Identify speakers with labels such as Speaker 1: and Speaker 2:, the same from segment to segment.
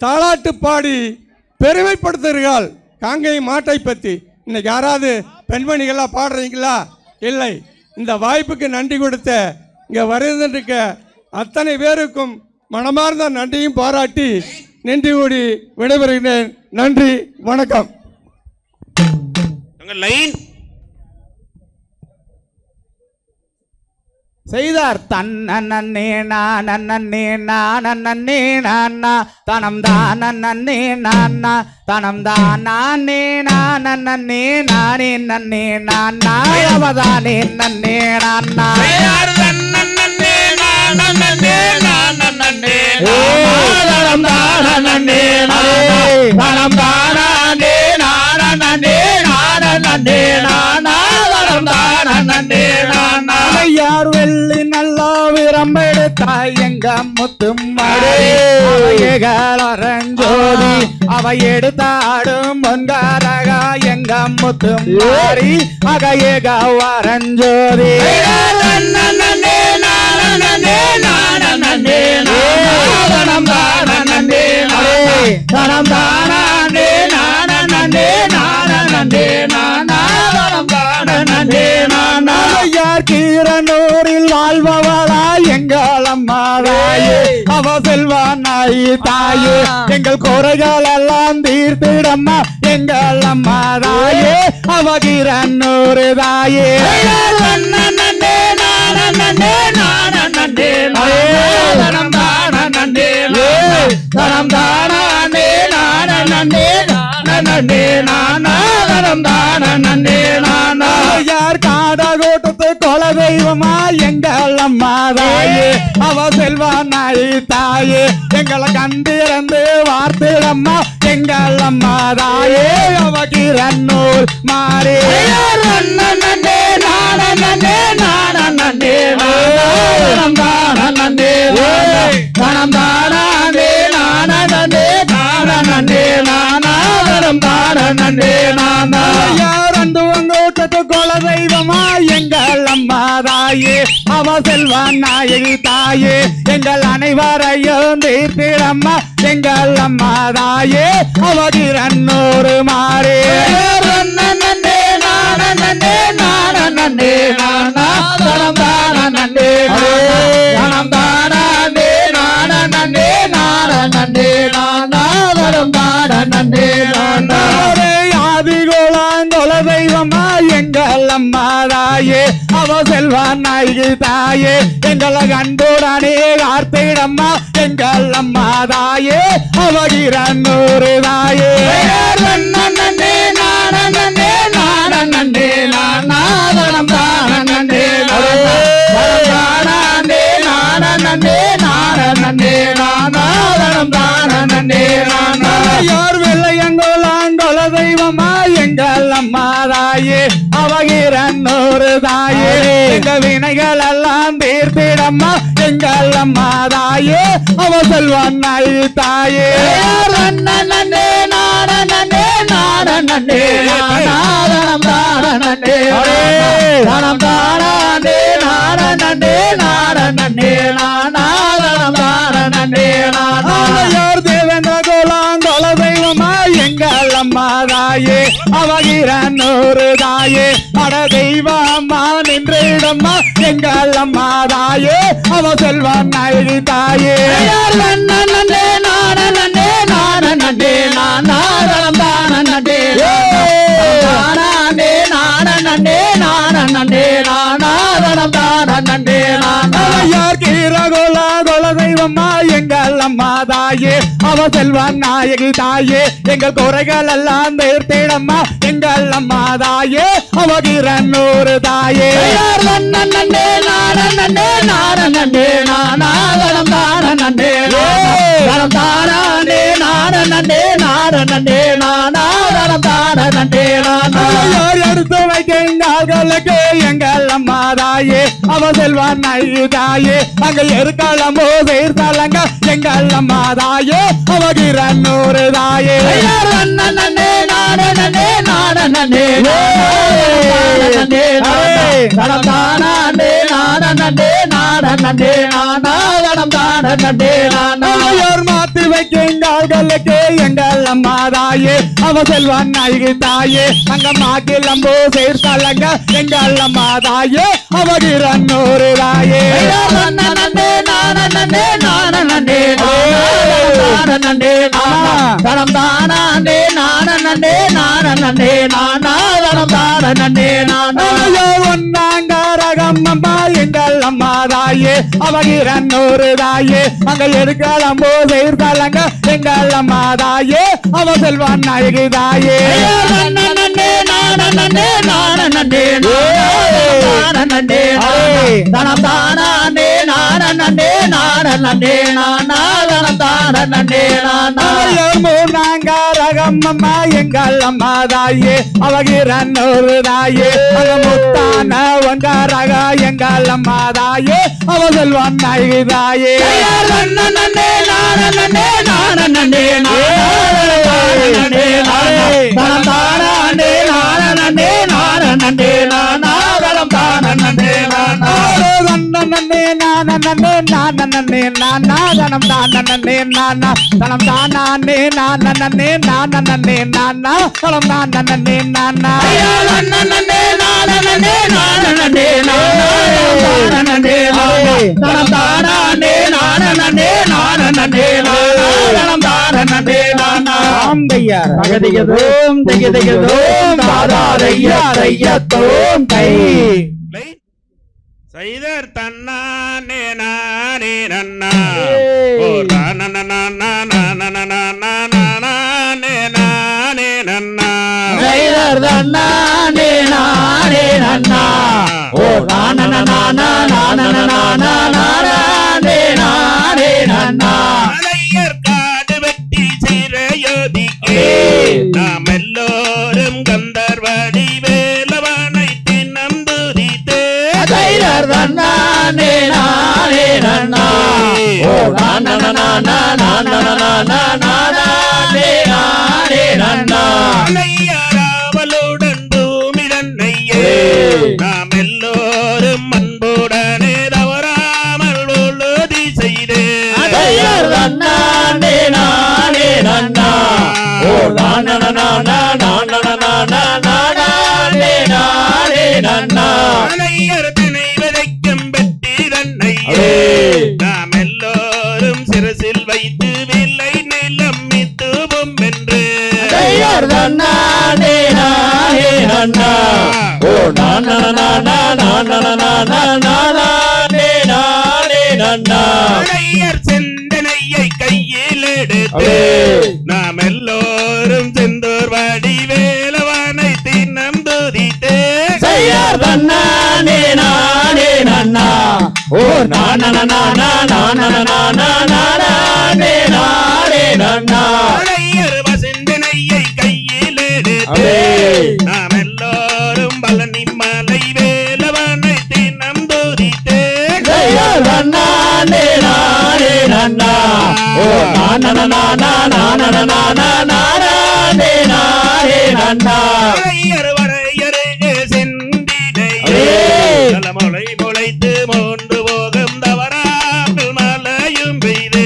Speaker 1: தாலாட்டு பாடி பெருமைப்படுத்துகிறீர்கள் காங்கை மாட்டை பற்றி இன்னைக்கு யாராவது பெண்மணிகளாக பாடுறீங்களா? இல்லை. இந்த வாய்ப்புக்கு நன்றி கொடுத்த இங்கே வருதுன்றிருக்க அத்தனை பேருக்கும் மனமார்ந்த நன்றியும் பாராட்டி நன்றி கூடி விடைபெறுகிறேன். நன்றி. வணக்கம்.
Speaker 2: லைன்
Speaker 3: செய்தார். தன்னே நானே நானே நானா. தனம் தானே நானா. தனம் தானே நானே நானே நன்னே நானா. அவதானே நன்னே நானா. தனம் தானே தனம் தானே நானே. நானே. நானா. யார் வெள்ளி நல்லா விரம்பெடுத்தாய் எங்க முத்தும் அவையகளரஞ்சோதி அவை எடுத்தாடும் பொன்காரகா எங்க முத்தும் மாறி அகையக தானே தனம் தானே நானே நானே கீரனூரில் வாழ்பவளா எங்கள் அம்மாதாயே அவ செல்வானாய் தாயே. எங்கள் குறைகள் எல்லாம் தீர்த்திடம்மா எங்கள் அம்மாதாயே அவ கீரனூர் தாயே. தனம் தானே நானே நானே நானம் தானே நானா. யார் கொல தெய்வமா எங்கள் அம்மாதாயே அவ செல்வானாய் தாயே எங்களை கண்டிருந்து வார்த்தையம்மா எங்கள் அம்மாதாயே அவ கிரன்னூர் மாறே நன்னே நானே நானே நானம் தானே தனம் தானே நானே நானே நானம் தானே நானா யாரண்டு உங்கூட்டத்து குல தெய்வமா எங்கள் அம்மாதாயே செல்வான் நாயகி தாயே. எங்கள் அனைவரையும் தீர்த்திடம்மா. எங்கள் அம்மாதாயே. அவதிரன்னூறு மாறே. நன்னே நானே நானே நானம் தானே நானம் தானே நானே நானே நானம் தானே நானா ஆதிகோளாங்கொல தெய்வமா எங்கள் அம்மாதாயே அவ செல்வான் நாயகி தாயே எங்களை கண்டுடனே கார்த்திடம்மா எங்கள் அம்மாதாயே அவகிரன்னூறு தாயே. நன்னே நானே நானே நானம் தானே தானே நானே நானே நானம் தானே நானா யார் வெள்ளையங்கோலாங்கொல தெய்வமா எங்கள் அம்மாதாயே அவகிரன்னூறு தாயே எங்க வினைகள் எல்லாம் தீர்த்திடம்மா. எங்கள் அம்மாதாயே அவ செல்வான் நாய் தாயே நன்னே நானே நானே நானம் தானே நானம் தானே நானே நானே நானம் தானே. அம்மாதாயே அவகிரன்னூறு தாயே. அட தெய்வம்மா நின்றிடம்மா. எங்கள் அம்மாதாயே அவ செல்வான் நாயகி தாயே. நன்னே நானே நானே நானம் தானே நானே நானே நானே நானம் தானே யார் கீரகோலா கோல தெய்வம்மா எங்கள் அம்மாதாயே அவ செல்வான் நாயகி தாயே. எங்கள் குறைகள் எல்லாம் தீர்த்திடம்மா எங்கள் அம்மாதாயே அவ கிரன்னூறு தாயே. நன்னே நானே நானே நானம் தானே நானம் தானே நானே நானே நானம் தானே யார் எடுத்து வைக்கிறார்களுக்கு எங்கள் அம்மாதாயே அவ செல்வான் நாயுதாயே அங்க எருக்களமோ சேர்த்தாலங்க எங்கள் அம்மாதாயே அவ கிரன்னூறு தாயே நன்னே நானே நானே நானம் தானே நானே நானே நானம் தானே நானா யார் கால்களுக்கு எங்கள் அம்மா தாயே அவ செல்வான் நாயகி தாயே. தங்கம்மா கிளம்போ சேர்த்தாலங்க எங்கள் அம்மா தாயே. அவகிரன்னோரு தாயே
Speaker 2: நன்னே நானே நானே நானே தனம் தானே நானே நானே நானா
Speaker 3: அம்மா தாயே அவகிரன்னோரு தாயே அங்க எடுக்கலம்போ சேர்த்தலங்க எங்கள் அம்மா தாயே அவ செல்வான் நாயகி தாயே
Speaker 2: தானே நானே நானே நானா நானா
Speaker 3: அம்மா எங்கள் அம்மா தாயே அவகிரன்னோரு தாயே அங்க முத்தான ஒன்றாரக எங்கள் அம்மா தாயே அவ செல்வான் நாயகி தாயே நன்னே நானே நானே நானாதனம் தானே நானா தனம் தானே நானே நானே நானா தனம் தானே நானா அம்பையார் தகதிகதோம் திகதிகதோம் தாதாரையா ரையத்தோம் கை.
Speaker 4: சைதர் தன்னானே நானே நன்னா
Speaker 3: ஏய்.
Speaker 4: ஓ நானே நானே நன்னா மலையர் காடு வெட்டி சிறையோதிக்கே நாம் எல்லோரும் கந்தர்வடி மலையராவலுடன் சிந்தனையை கையில் எடுத்து நாம் எல்லோரும் செந்தோர் வடி வேலவனை தின்னம் துதித்தே மலையர் மலையர் வரையருகே சென்றினையே நலமொழை முளைத்து மூன்று போகும் தவறாமல் மலையும் பெய்து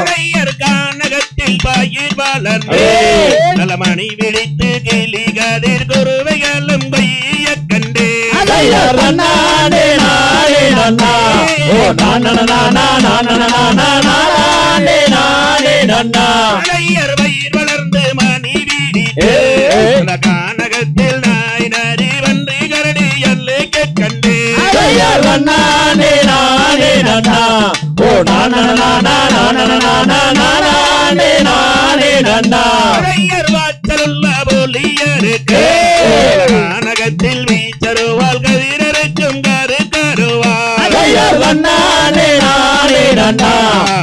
Speaker 4: மலையர் கானகத்தில் பயிர் வளர்ந்து நலமணி விழித்து மலையர் பயிர் வளர்ந்து மணி விழித்து நல கானகத்தில் நாய் நரி வன்றி கரடி எல்லை கண்டே மலையர் நன்னா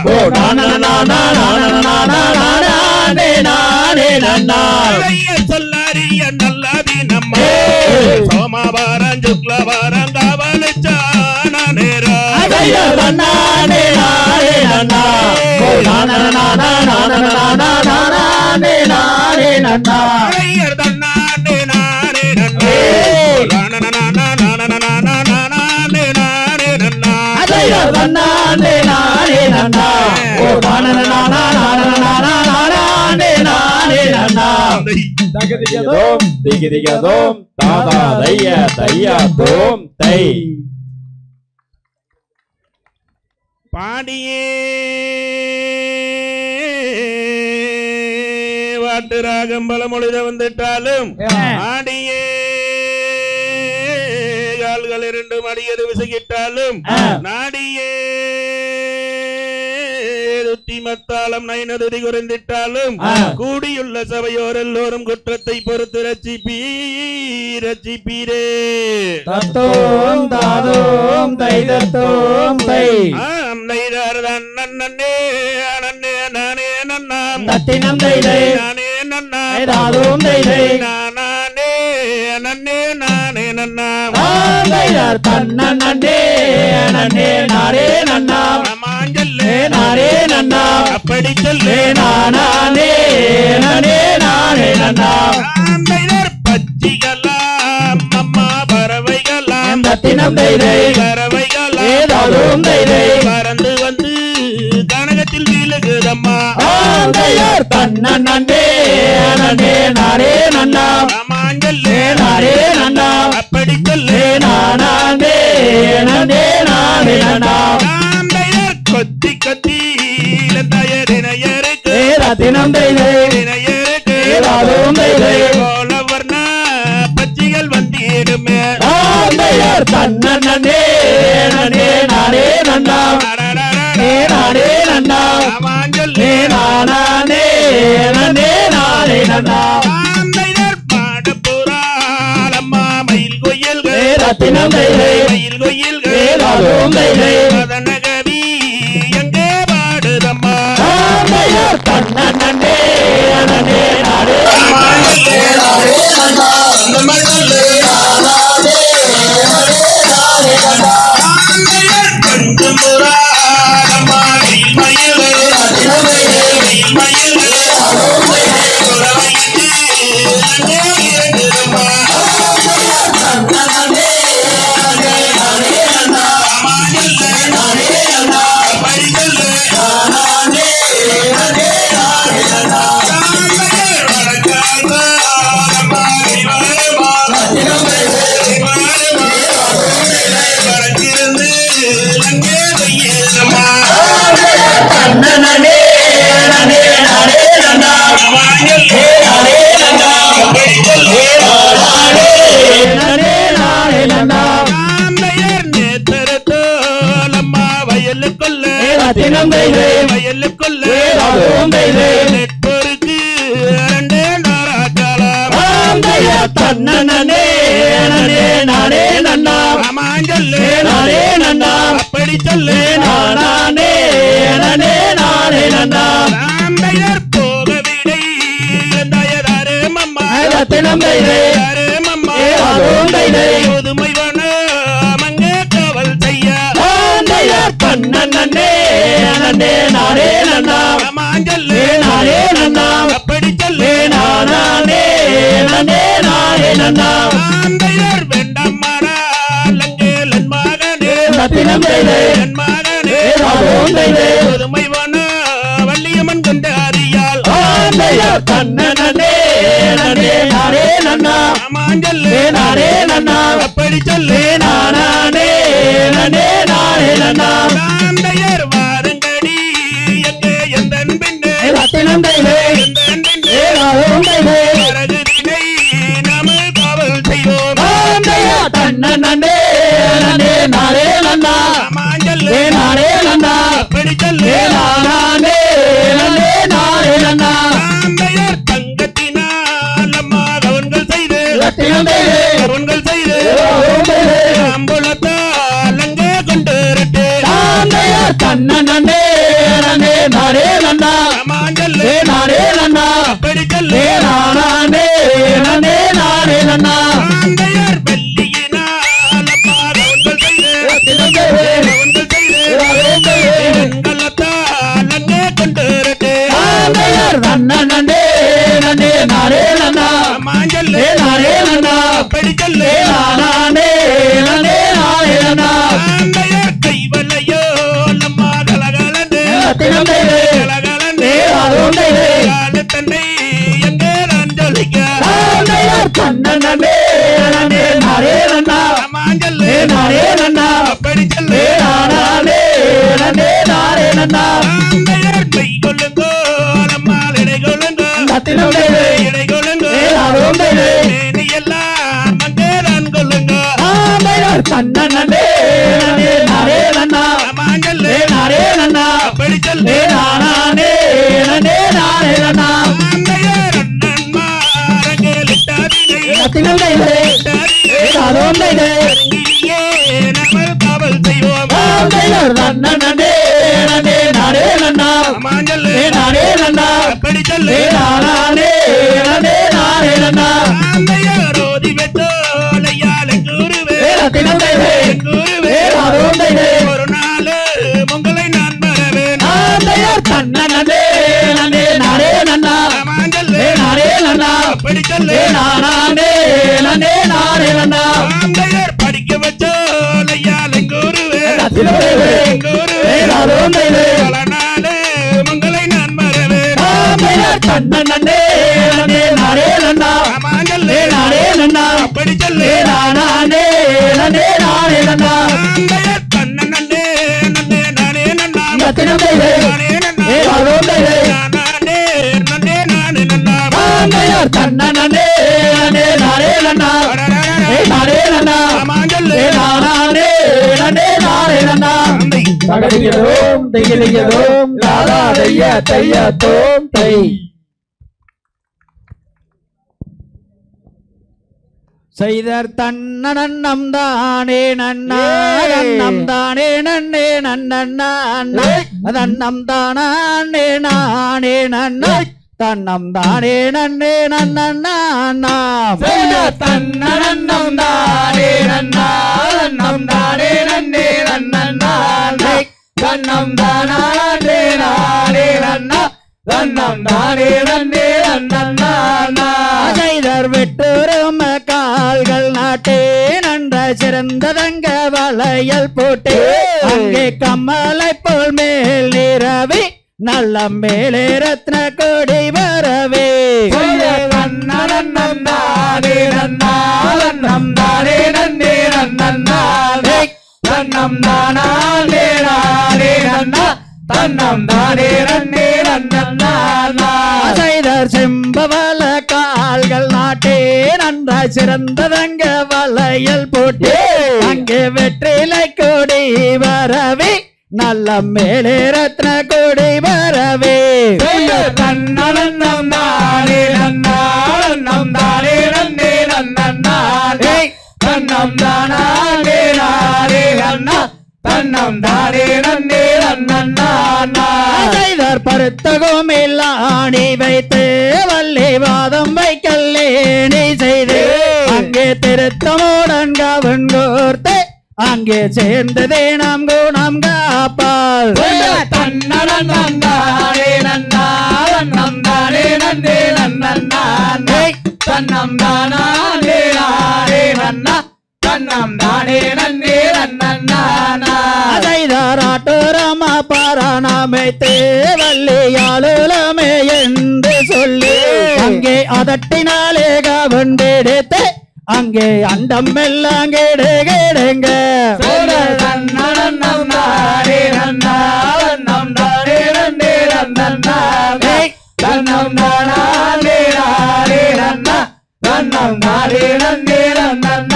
Speaker 4: ஓ நானா நானா நானா நானா நானே நானே நன்னா சொல்லாரிய நல்லாதி நம்ம சோமவாரம் சுக்லவாரம் தவளிச்சான நேரா நன்னானே நானே நன்னா ஓ நானா நானா நானா நானா நானே நானே நன்னா நானே நானே நன்னா
Speaker 2: தகதிகதோம் திகிதிகதோம் தாதா தைய தையா தோம் தை
Speaker 4: பாடியே வாட்டு ராகம் பலமொழித வந்துட்டாலும் ஆடியே கால்கள் இரண்டு மடியது விசகிட்டாலும் நாடியே துத்தி மத்தாளம் நயனதுதி குறைந்திட்டாலும் கூடியுள்ள சபையோர் எல்லோரும் குற்றத்தை பொறுத்து ரட்சிப்பீ ரட்சிப்பீரே
Speaker 2: தத்தோம் தாதோம் தை தத்தோம் தை.
Speaker 4: ஆம் நன்னே அனன்னே நானே நன்னாம்.
Speaker 2: தத்தினம் தை தை.
Speaker 4: நானே நன்னா
Speaker 2: தாதோம் தை தை.
Speaker 4: நானே நன்னே நானே நன்னாம்.
Speaker 2: நன்னே நன்னே நாரே நன்னாம்.
Speaker 4: மாஞ்சல்லே
Speaker 2: நாரே நன்னாம்
Speaker 4: அப்படி சொல்லு
Speaker 2: நானே நனே. நானே
Speaker 4: நெய்தார் பச்சிகளாம் அம்மா பறவைகளாம்.
Speaker 2: தத்தினம் தை தை
Speaker 4: பறவைகளாம்.
Speaker 2: ஏதாதும் தை தை
Speaker 4: பறந்து வந்து கனகத்தில் வீழுகுதம்மா.
Speaker 2: தையார் தன்னன் நன்னே. நன்னே
Speaker 4: இளந்தயரினையருக்கு
Speaker 2: ரத்தினம் தை தை
Speaker 4: இணையருக்கு
Speaker 2: ஏதாதும் தை தை
Speaker 4: போல வர்ண பச்சிகள் வந்திடுமே
Speaker 2: தையார் தன்னன் நன்னே. நன்னே நாரே நன்னாம் நானே நன்னாம்
Speaker 4: மாஞ்சொல்லு
Speaker 2: நானே நன்னே. நானே நன்னாம்
Speaker 4: ஆந்தையர் பாட புறாலம்மா மயில் கொய்யல்கள்
Speaker 2: ரத்தினம் தை
Speaker 4: வயலுக்குள்ள
Speaker 2: ஏதாதும் தை தை
Speaker 4: நெட்வொர்க்கு ரெண்டே நாராக்கலாம்
Speaker 2: தையார் தன்னன் நன்னே நன்னே. நன்னாம்
Speaker 4: ராமாஞ்சல்லு
Speaker 2: நாரே நன்னாம்
Speaker 4: அப்படி சொல்லு.
Speaker 2: நானே நன்னே நாரே நன்னாம்
Speaker 4: ராம்பையர் போக விடை தயதாரே மம்மா.
Speaker 2: ரத்தினம் தை தை
Speaker 4: தாரே மம்மா புதுமை வன மங்கே காவல் செய்ய.
Speaker 2: தையார் தன்னன் நன்னே. நன்னே.
Speaker 4: ராமாஞ்சல்லு
Speaker 2: நாரே நன்னாம்
Speaker 4: அப்படி சொல்லு
Speaker 2: நானே நன்னே நாரே நன்னாம்
Speaker 4: ராம்பையர் வேண்டாம் மாறா. லங்கேலன் மகனே.
Speaker 2: ரத்தினம் தை தை
Speaker 4: என் மகனே.
Speaker 2: ஏதாதும் தை தை
Speaker 4: புதுமை வன வள்ளியம்மன் கொண்ட அறியால்
Speaker 2: தையார் தன்னன் நன்னே நன்னே நாரே நன்னாம்
Speaker 4: ராமாஞ்சல்லு
Speaker 2: நாரே நன்னாம்
Speaker 4: அப்படி சொல்லு.
Speaker 2: நானே நன்னே நாரே நன்னாம் நன்னாம் Ranana தகடியதோம் திகிலியதோம் தாதா தைய தைய தோம் தை. செய்தர் தன்னனம் தானே நன்னா நன்னம் தானே நன்னே நன்னண்ணா தன்னம் தானே நானே நன்னா. தன்னம் தானே நன்னே நன்னண்ணா தன்னனம் தானே நன்னா நன்னம் தானே நன்னே நன்னண்ணா தன்னம் தானே நானே நன்னா. தன்னம் தானே நன்னே. நன்னண்ணா செய்தர் வெட்டுரும கால்கள் நாட்டே நன்ற சிறந்ததங்க வளையல் போட்டே. அங்கே கம்மலை போல் மேல் நிறவே நல்ல மேலே ரத்ன கொடி வரவே. நன்னே நன்னானே தன்னம் தானே நானே நன்னா தன்னம் தானே நன்னே நன்னா செய்தர் செம்பவள கால்கள் நாட்டே நன்ற சிறந்ததங்க வளையல் போட்டு அங்கே வெற்றிலை கொடி வரவே நல்ல மேலே ரத்ன கொடி வரவே தன்னனம் தானே நன்னே தன்னம் தானே நானே நன்னா தன்னம் தானே நன்னே நன்னா செய்தர் பருத்தகம் ஆணி வைத்து வள்ளி வாதம் வைக்கல்லேணி செய்து. அங்கே திருத்தமுடன் கவன் கோர்த்து அங்கே சேர்ந்ததே நாம் குணம் காப்பால் தன்னனம் தானே நன்னானம் தானே நன்னே தன்னம் தானே நன்னா. தன்னம் தானே நன்னே நன்னா செய்தாராட்டுரம பாராணமைத்து வள்ளியாளுலமே என்று சொல்லி அங்கே அதட்டினாலே கவன் பிடித்து அங்கே அண்டம் எல்லாம் கேடு கேடுங்க தன்னம் தானே நன்னே நன்னா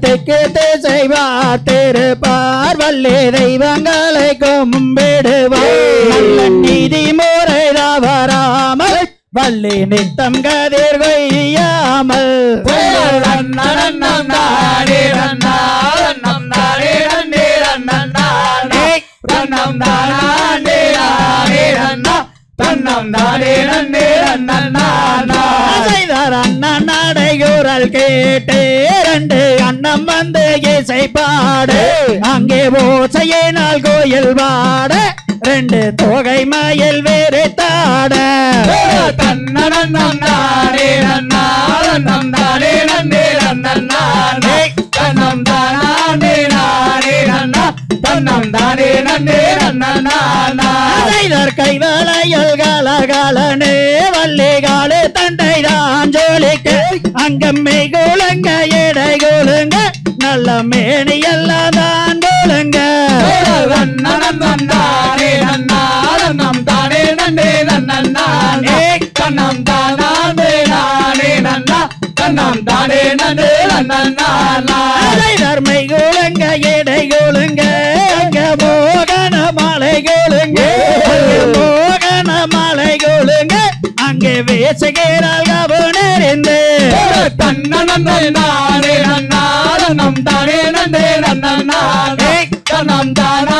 Speaker 2: தெற்கு திசைவார் திரு பார்வல்லே தெய்வங்களை கும்பிடுவார் நீதி முறை தவறாமல் வள்ளி நித்தம் கதிர் கொய்யாமல். நன்னம் தானே அண்ணம் வந்து இசை பாடு அங்கே ஓசையினால் கோயில் பாட ரெண்டு தொகை மயில் வேறு தாட. தன்னனம் நானே நன்னானம் தானே நன்னே நன்னானே தன்னம் தானே நானே நன்னா தன்னம் தானே நன்னே நன்னா செய்தர் கைவளையல் கலகலனே வள்ளி காலே தண்டை தான் ஜோலிக்க. கோலுங்க எடை கோலுங்க மேனி எல்லாம் தான் கோலுங்க
Speaker 3: நன்னம் தானே நன்னாரம் தானே நன்னே நன்னானே கண்ணம் தானே நானே நன்னா. கண்ணம் தானே நன்னே நன்னானா
Speaker 2: அதை தர்மை கோலுங்க எடை கோலுங்க அங்க மோகன மாலை கோலுங்க மோகன மாலை கோலுங்க அங்கே வீசுகிறாள்
Speaker 3: நானே நன்னாரம் தானே நன்னே நன்னானே கண்ணம் தானே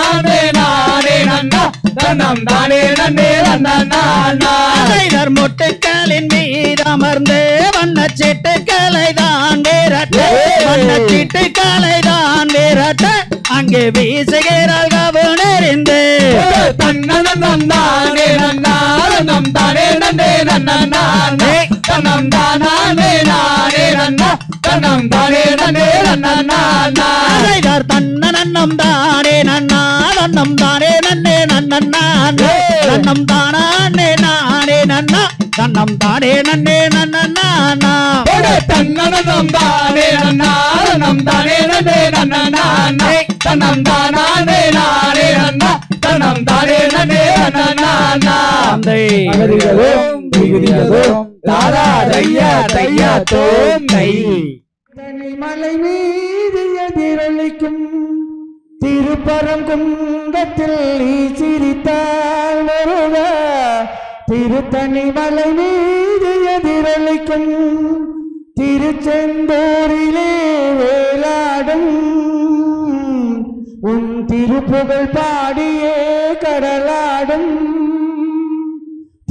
Speaker 3: நானே நன்னா. கண்ணம் தானே நன்னே நன்னானா
Speaker 2: அலைதர் மொட்டுக்களின் மீது அமர்ந்து வண்ண சீட்டுக்களை தான் வீரட்ட வண்ண சீட்டுக்களை தான் வீரட்ட அங்கே வீசுகிறாள் கவுனறிந்து
Speaker 3: தன்னனம் தானே நன்னாரம் தானே நன்னே நன்னானே கண்ணம் தானே நானே. நன்னா கண்ணம் தானே நன்னே. நன்னானா
Speaker 2: அலைதர் தன்ன நன்னம் தானே நன்னா நன்னம் தானே நன்னே நன்னே நன்னம் தானே நானே நன்னா. தன்னம் தானே நன்னே நன்னா
Speaker 3: தன்னனம் தானே நன்னாரம் தானே நன்னே நன்னானே தன்னம் தானே நானே நன்னா. தன்னம் தானே நன்னே. நன்னானா அகதிகளும் விகுதிகளும் தாரா தையா தையா தோம் தை
Speaker 5: தனிமலை மீது எதிரொலிக்கும் திருப்பரம் குந்தத்தில் நீ சிரித்தால் வருக. திருத்தணிமலை மீது எதிரொலிக்கும் திருச்செந்தூரிலே வேளாடும். உன் திருப்புகழ் பாடியே கடலாடும்.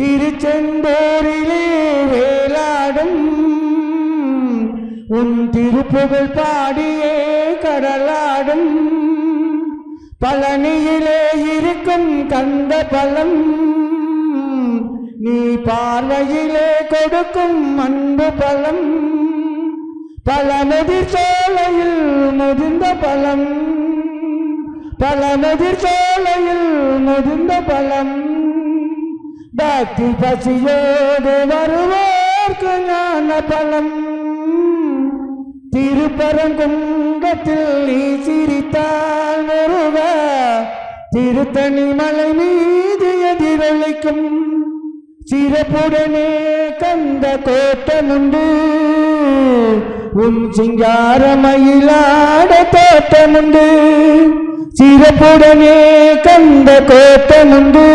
Speaker 5: திருச்செந்தூரிலே வேலாடும் உன் திருப்புகழ் பாடியே கடலாடும். பழனியிலே இருக்கும் கந்த பலம் நீ பார்வையிலே கொடுக்கும் அன்பு பலம் பழமுதிர் சோலையில் முதிர்ந்த பலம் பழமுதிர் சோலையில் முதிர்ந்த பலம் பக்தி பசியோடு வருவோர்க்கு ஞான பலம். திருப்பரங்குன்றத்தில் நீ சிரித்தால் முருக திருத்தணி மலை மீது எதிரொலிக்கும். சிறப்புடனே கந்த கோட்டமுண்டு உன் சிங்கார மயிலாட தோட்டமுண்டு. சிறப்புடனே கந்த கோட்டமுண்டு.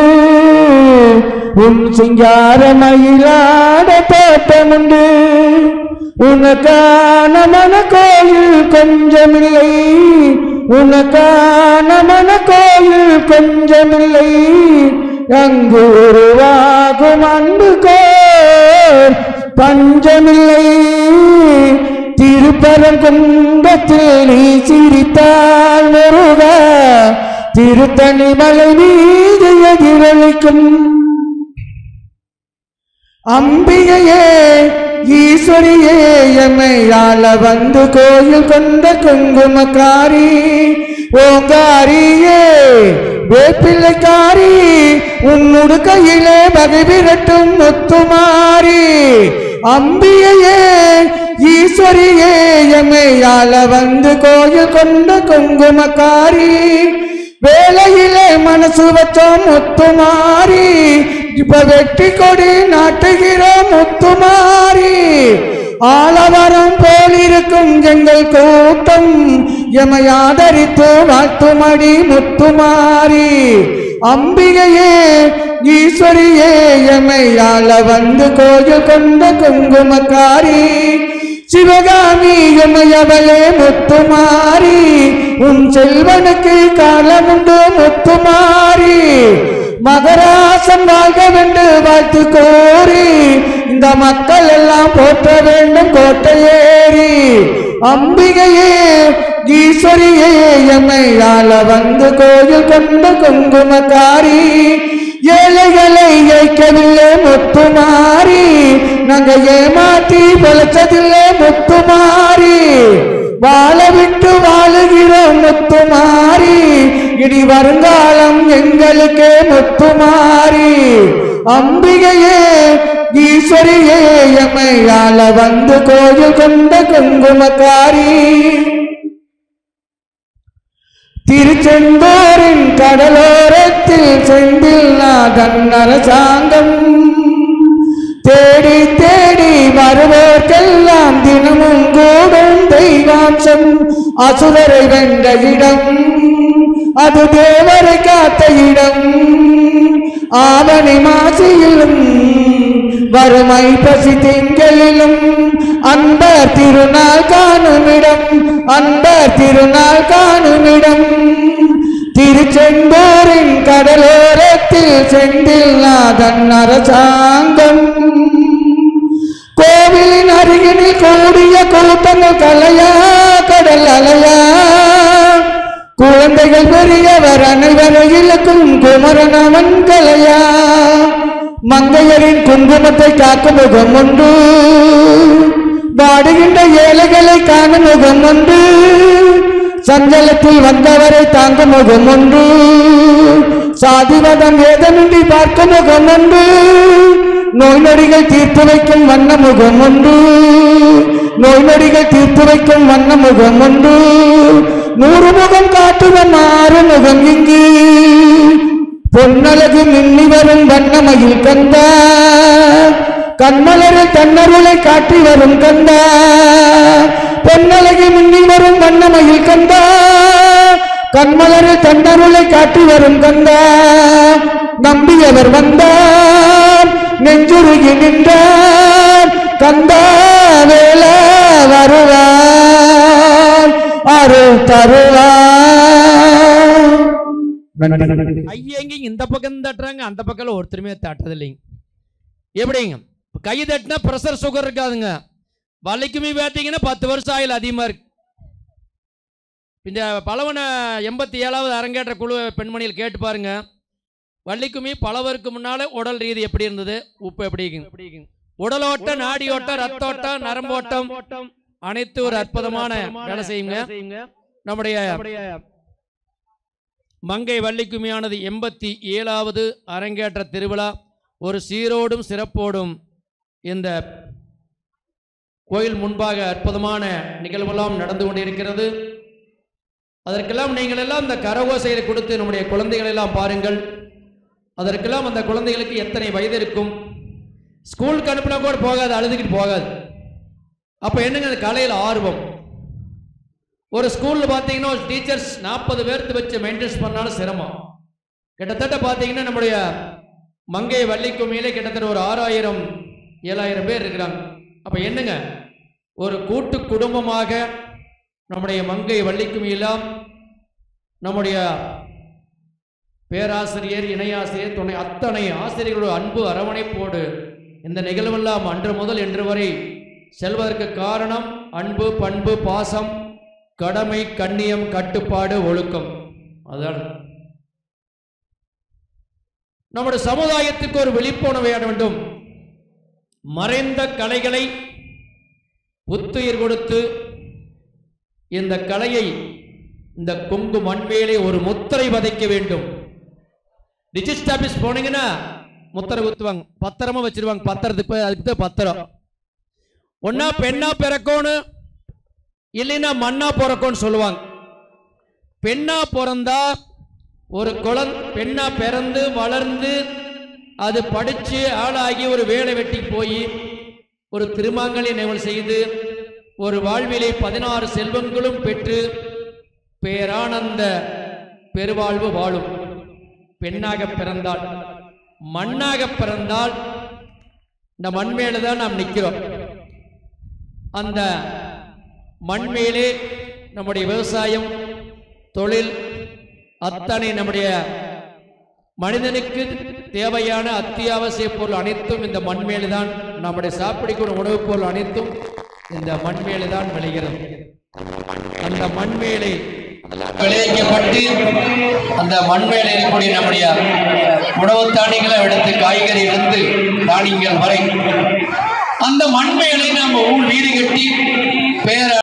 Speaker 5: உன் சிங்கார மயிலாட தோட்டமுண்டு. உனக்கான மன கோயில் கொஞ்சமில்லை. உனக்கான மன கோயில் கொஞ்சமில்லை. அங்கு உருவாகும் அன்பு கோர் பஞ்சமில்லை. திருப்பரங்குன்றத்தில் நீ சிரித்தால் முருக திருத்தணி மலை மீது எதிரொலிக்கும். அம்பிகையே ஈஸ்வரியே எம்மையால வந்து கோயில் கொண்ட குங்குமக்காரி ஓங்காரியே வேப்பிள்ளைக்காரி உன்னுடு கையிலே பகவிரட்டும் முத்துமாரி. அம்பிகையே ஈஸ்வரியே எம்மையால வந்து கோயில் கொண்ட குங்குமக்காரி வேலையிலே மனசு வச்சோம் முத்துமாரி இப்ப வெற்றி கொடி நாட்டுகிறோம் முத்துமாரி. ஆலவரம் போலிருக்கும் எங்கள் கூட்டம் எமை ஆதரித்து வாழ்த்துமடி முத்துமாரி. அம்பிகையே ஈஸ்வரியே எமை ஆள வந்து கோயில் கொண்ட குங்குமக்காரி. சிவகாமி எமையவளே முத்துமாரி. உன் செல்வனுக்கு காலமுண்டு முத்துமாரி. மகராசம் வாழ்க வென்று வாழ்த்து கோரி இந்த மக்கள் எல்லாம் போற்ற வேண்டும் கோட்டையேறி. அம்பிகையே ஈஸ்வரியே எம்மை ஆள வந்து கோயில் கொண்ட குங்குமக்காரி. ஏழைகளை ஏய்க்கவில்லை முத்துமாரி நாங்க ஏமாற்றி பொழைச்சதில்லை முத்துமாரி. வாழ விட்டு வாழுகிறோம் முத்துமாரி இனி வருங்காலம் எங்களுக்கே முத்துமாரி அம்பிகையே ஈஸ்வரியே எமையால வந்து கோயில் கொண்ட குங்குமக்காரி. திருச்செந்தூரின் கடலோரத்தில் செந்தில் நாதன் அரசாங்கம். தேடி தேடி வருவோம் அச்சம் அசுரரை வென்ற இடம். அது தேவரை காத்த இடம். ஆவணி மாசியிலும் வறுமை பசி திங்களிலும் அன்பர் திருநாள் காணுமிடம் அன்பர் திருநாள் காணுமிடம். திருச்செந்தூரின் கடலோரத்தில் செந்தில் நாதன் அரசாங்கம். கூடிய கூட்டங்கள் கலையா கடல் அலையா. குழந்தைகள் பெரியவர் அனைவரை இழக்கும் குமரன் கலையா. மங்கையரின் குங்குமத்தை காக்கும் முகம் ஒன்று வாடுகின்ற ஏழைகளை காணும் முகம் ஒன்று சஞ்சலத்தில் வந்தவரை தாங்கும் முகம் ஒன்று சாதிவதம் ஏதமின்றி பார்க்கும் முகம் ஒன்று நோய் நொடிகள் தீர்த்து வைக்கும் வண்ண முகம் ஒன்று நோய் நொடிகள் தீர்த்து வைக்கும் வண்ண முகம் ஒன்று நூறு முகம் காட்டுவன் ஆறு முகம் இங்கு. பொன்னழகு மின்னி வரும் வண்ணமயில் கந்தா கண்மலரில் தன்னருளை காட்டி வரும் கந்தா பொன்னழகு மின்னி வரும் வண்ணமயில் கந்தா கண்மலரில் தன்னருளை காட்டி வரும் கந்தா நம்பியவர் வந்தார். நெஞ்சுருகி நின்றார். கந்தா வேல வருவார். அருள் தருவார்.
Speaker 6: ஐயங்க இந்த பக்கம் தட்டுறாங்க அந்த பக்கம் ஒருத்தருமே தட்டுறது இல்லைங்க எப்படிங்க? கை தட்டினா ப்ரெஷர் சுகர் இருக்காதுங்க. வலைக்குமே பார்த்தீங்கன்னா பத்து வருஷம் ஆயில் அதிகமாக இருக்கு. இந்த பலவன எண்பத்தி ஏழாவது அரங்கேற்ற குழு பெண்மணியில் கேட்டு பாருங்கள் வள்ளிக்குமி பலவருக்கு முன்னால உடல் ரீதி எப்படி இருந்தது? உப்பு எப்படி உடலோட்டம் நாடியோட்டம் ரத்தோட்டம் நரம்போட்டம் அனைத்து ஒரு அற்புதமான வேலை செய்யுங்க. நம்முடைய மங்கை வள்ளிக்குமியானது எண்பத்தி ஏழாவது அரங்கேற்ற திருவிழா. ஒரு சீரோடும் சிறப்போடும் இந்த கோயில் முன்பாக அற்புதமான நிகழ்வெல்லாம் நடந்து கொண்டிருக்கிறது. அதற்கெல்லாம் நீங்கள் எல்லாம் இந்த கரகோசையை கொடுத்து நம்முடைய குழந்தைகளை எல்லாம் பாருங்கள். அதற்கெல்லாம் அந்த குழந்தைகளுக்கு எத்தனை வயது இருக்கும்? ஸ்கூலுக்கு அனுப்பினா கூட போகாது அழுதுகிட்டு போகாது. அப்போ என்னங்க அந்த கலையில் ஆர்வம்? ஒரு ஸ்கூலில் பார்த்தீங்கன்னா ஒரு டீச்சர்ஸ் நாற்பது பேர்த்து வச்சு மெயின்டைன்ஸ் பண்ணாலும் சிரமம். கிட்டத்தட்ட பார்த்தீங்கன்னா நம்முடைய மங்கை வள்ளிக்குமையிலே கிட்டத்தட்ட ஒரு ஆறாயிரம் ஏழாயிரம் பேர் இருக்கிறாங்க. அப்போ என்னங்க? ஒரு கூட்டு குடும்பமாக நம்முடைய மங்கை வள்ளிக்குமையெல்லாம் நம்முடைய பேராசிரியர் இணையாசிரியர் துணை அத்தனை ஆசிரியர்களோட அன்பு அரவணைப்போடு இந்த நிகழ்வெல்லாம் அன்று முதல் இன்று வரை செல்வதற்கு காரணம் அன்பு பண்பு பாசம் கடமை கண்ணியம் கட்டுப்பாடு ஒழுக்கம். அதான். நம்முடைய சமுதாயத்துக்கு ஒரு விழிப்புணர்வு வேண்டும். மறைந்த கலைகளை புத்துயிர் கொடுத்து இந்த கலையை இந்த கொங்கு மண்வேலை ஒரு முத்திரை வதைக்க வேண்டும். ரிஜிஸ்டர் ஆபீஸ் போனீங்கன்னா முத்திரை குத்துவாங்க பத்திரமா வச்சிருவாங்க. பத்திரத்துக்கு அதுக்கு தான் பத்திரம். ஒன்னா பெண்ணா பிறக்கணும் இல்லைன்னா மண்ணா பிறக்கும்னு சொல்லுவாங்க. பெண்ணா பிறந்தா ஒரு குழந் பெண்ணா பிறந்து வளர்ந்து அது படிச்சு ஆளாகி ஒரு வேலை வெட்டி போய் ஒரு திருமாங்கலை நிகழ்வு செய்து ஒரு வாழ்விலே பதினாறு செல்வங்களும் பெற்று பேரானந்த பெருவாழ்வு வாழும். பெண்ணாக பிறந்தால் மண்ணாக பிறந்தால் இந்த மண் மேலே தான் நாம் நிற்கிறோம். அந்த மண் மேலே நம்முடைய விவசாயம் தொழில் அத்தனை நம்முடைய மனிதனுக்கு தேவையான அத்தியாவசிய பொருள் அனைத்தும் இந்த மண் மேலே தான் நம்முடைய சாப்பிடக்கூடிய உணவுப் பொருள் அனைத்தும் இந்த மண் மேலே தான் விளைகிறது. அந்த மண் மேலே விளைவிக்கப்பட்டு அந்த மண் மேலே இருக்கக்கூடிய நம்முடைய உணவு தானியங்களை எடுத்து காய்கறி இருந்து தானியங்கள் வரை அந்த மண் மேலே நம்ம ஊர் வீடு கட்டி பேர